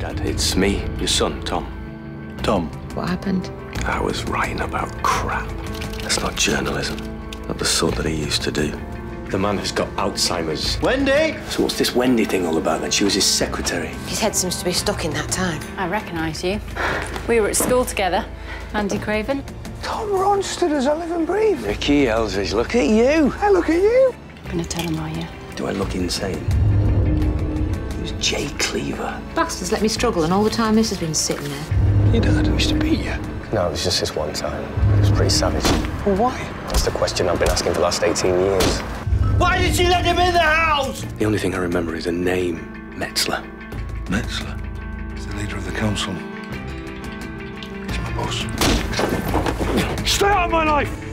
Dad, it's me, your son, Tom. Tom. What happened? I was writing about crap. That's not journalism. Not the sort that he used to do. The man has got Alzheimer's. Wendy! So what's this Wendy thing all about then? She was his secretary. His head seems to be stuck in that time. I recognise you. We were at school together. Andy Craven. Tom Ronstadt as I live and breathe. Ricky Elzage, look at you. Hey, look at you. I'm Gonna tell him, are you? Do I look insane? Who's Jay Cleaver? Bastards let me struggle, and all the time this has been sitting there. Your dad used to beat you. No, it was just this one time. It was pretty savage. Well, why? That's the question I've been asking for the last 18 years. Why did she let him in the house? The only thing I remember is a name, Metzler. Metzler. He's the leader of the council. He's my boss. Stay out of my life!